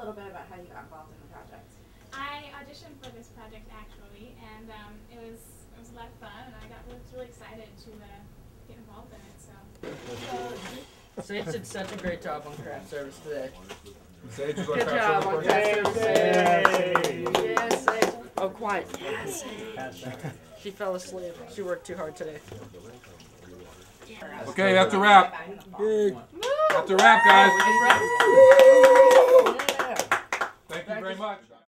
little bit about how you got involved in the project. I auditioned for this project actually, and um, it was it was a lot of fun, and I got was really excited to uh, get involved in it. So. Sage did such a great job on craft service today. Sage Good craft job on service. Yay! Yay! Yes, Sage. Oh, quiet. Yes. she fell asleep. She worked too hard today. Okay, that's a wrap. Big. That's a wrap, guys. Much.